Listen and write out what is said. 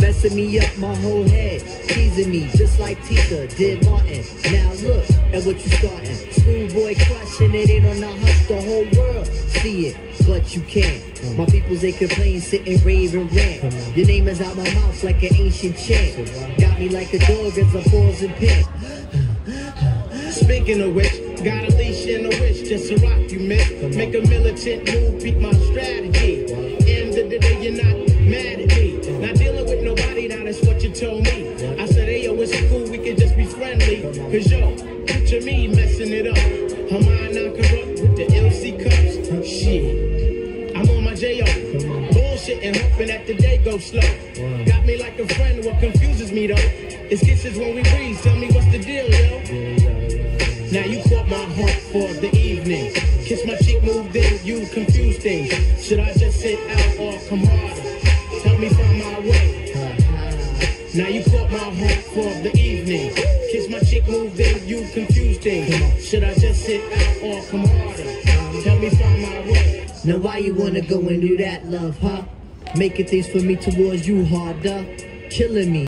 messing me up my whole head. Teasing me just like Tika did Martin. Now look at what you starting. Schoolboy crushing it in on the hush. The whole world see it, but you can't. My peoples they complain, sitting rave and rant. Your name is out my mouth like an ancient chant. Got me like a dog as I pause and pant. Speaking of which, got a leash and a wish just to rock you, miss. Make a militant move, beat my strategy. Me. I said, hey, yo, it's cool, we can just be friendly. Cause yo, picture me messing it up. Her mind not corrupt with the LC cups. Shit, I'm on my J.O. Bullshit and hoping that the day goes slow. Got me like a friend, what confuses me though. It's kisses when we breathe, tell me what's the deal, yo. Now you caught my heart for the evening. Kiss my cheek, moved in, you confuse things. Should I just Now you caught my heart for the evening. Kiss my cheek, moved in, you confuse things. Should I just sit out or come harder? Help me find my way. Now why you wanna go and do that, love, huh? Making things for me towards you harder, killing me.